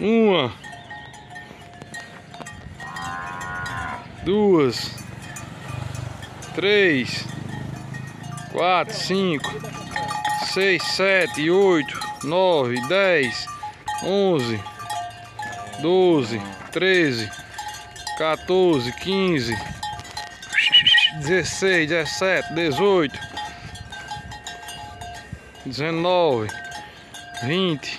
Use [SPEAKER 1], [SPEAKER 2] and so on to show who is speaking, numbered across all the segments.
[SPEAKER 1] Uma. Duas. Três. Quatro, cinco. Seis, sete, oito, nove, dez, onze, doze, treze, 14, 15, 16, 17, 18, 19, 20,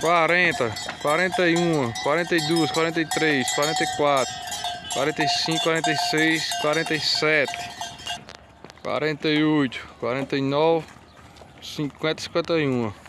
[SPEAKER 1] 40, 41, 42, 43, 44, 45, 46, 47, 48, 49, 50, 51.